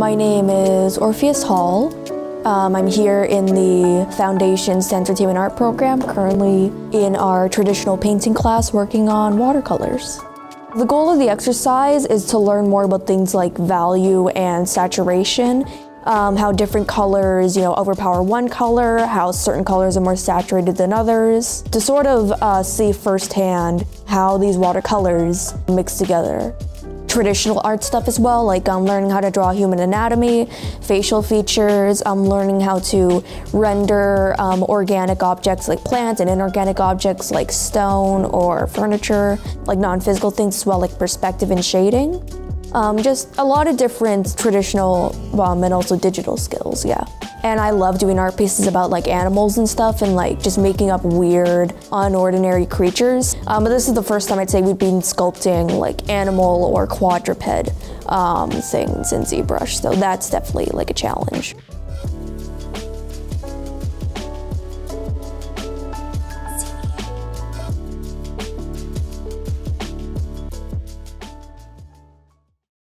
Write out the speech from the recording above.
My name is Orpheus Hall. Um, I'm here in the Foundation's Entertainment Art program, currently in our traditional painting class working on watercolors. The goal of the exercise is to learn more about things like value and saturation, um, how different colors, you know, overpower one color, how certain colors are more saturated than others, to sort of uh, see firsthand how these watercolors mix together traditional art stuff as well, like um, learning how to draw human anatomy, facial features, um, learning how to render um, organic objects like plants and inorganic objects like stone or furniture, like non-physical things as well, like perspective and shading. Um, just a lot of different traditional um, and also digital skills, yeah. And I love doing art pieces about like animals and stuff and like just making up weird, unordinary creatures. Um, but this is the first time I'd say we've been sculpting like animal or quadruped um, things in ZBrush, so that's definitely like a challenge.